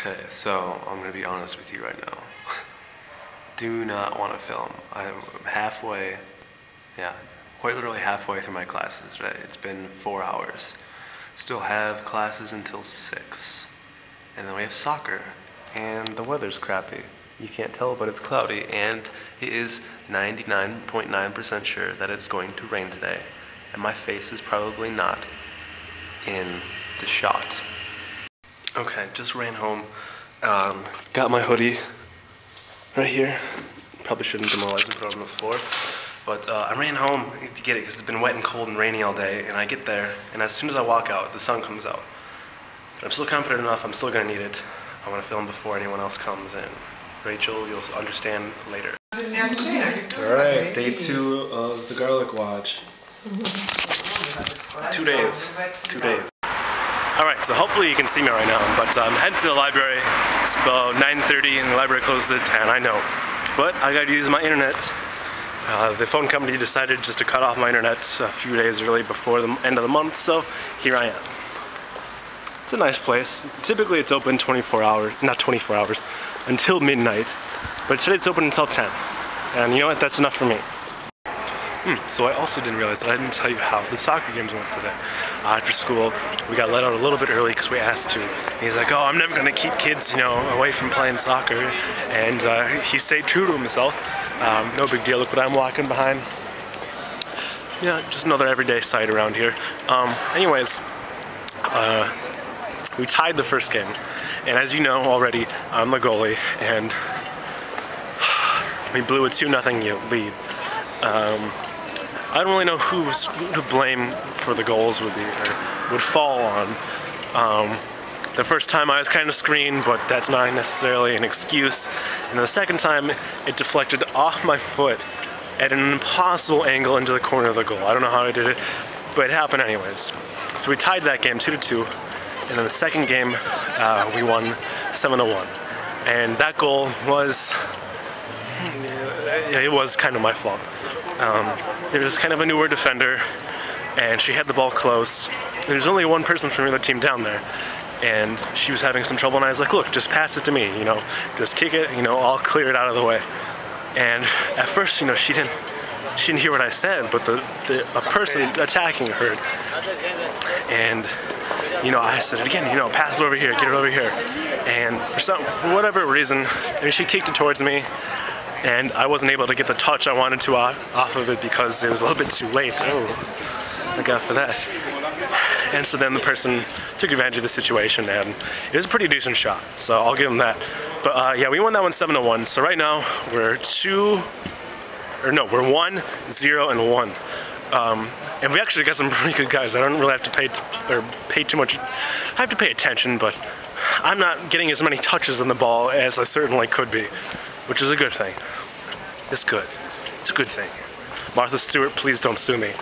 Okay, so I'm gonna be honest with you right now. Do not want to film. I'm halfway, yeah, quite literally halfway through my classes today. It's been four hours. Still have classes until six. And then we have soccer. And the weather's crappy. You can't tell, but it's cloudy. And it is 99.9% sure that it's going to rain today. And my face is probably not in the shot. Okay, just ran home. Um, got my hoodie right here. Probably shouldn't demoralize and put it on the floor. But uh, I ran home to get it because it's been wet and cold and rainy all day. And I get there, and as soon as I walk out, the sun comes out. But I'm still confident enough, I'm still gonna need it. I wanna film before anyone else comes in. Rachel, you'll understand later. Alright, day two of the garlic watch. Two days. Two days. Alright, so hopefully you can see me right now, but I'm heading to the library. It's about 9.30 and the library closes at 10, I know. But I gotta use my internet. Uh, the phone company decided just to cut off my internet a few days early before the end of the month, so here I am. It's a nice place. Typically it's open 24 hours, not 24 hours, until midnight. But today it's open until 10. And you know what, that's enough for me. Hmm, so I also didn't realize that I didn't tell you how the soccer games went today. Uh, after school, we got let out a little bit early because we asked to. He's like, oh, I'm never gonna keep kids, you know, away from playing soccer. And uh, he stayed true to himself. Um, no big deal, look what I'm walking behind. Yeah, just another everyday sight around here. Um, anyways, uh, we tied the first game. And as you know already, I'm the goalie, and we blew a 2 0 lead. Um, I don't really know who's, who to blame for the goals would be would fall on. Um, the first time I was kind of screened, but that's not necessarily an excuse. And the second time, it deflected off my foot at an impossible angle into the corner of the goal. I don't know how I did it, but it happened anyways. So we tied that game 2 to 2. And then the second game, uh, we won 7 to 1. And that goal was, it was kind of my fault. Um, there was kind of a newer defender, and she had the ball close. There's only one person from the other team down there, and she was having some trouble. And I was like, "Look, just pass it to me. You know, just kick it. You know, I'll clear it out of the way." And at first, you know, she didn't she didn't hear what I said, but the, the a person attacking heard. And you know, I said it again. You know, pass it over here, get it over here. And for some, for whatever reason, I mean, she kicked it towards me and I wasn't able to get the touch I wanted to off of it because it was a little bit too late. Oh, I got for that. And so then the person took advantage of the situation, and it was a pretty decent shot. So I'll give him that. But uh, yeah, we won that one seven to one. So right now we're two, or no, we're one, zero, and one. Um, and we actually got some pretty good guys. I don't really have to pay or pay too much. I have to pay attention, but I'm not getting as many touches on the ball as I certainly could be which is a good thing. It's good. It's a good thing. Martha Stewart, please don't sue me.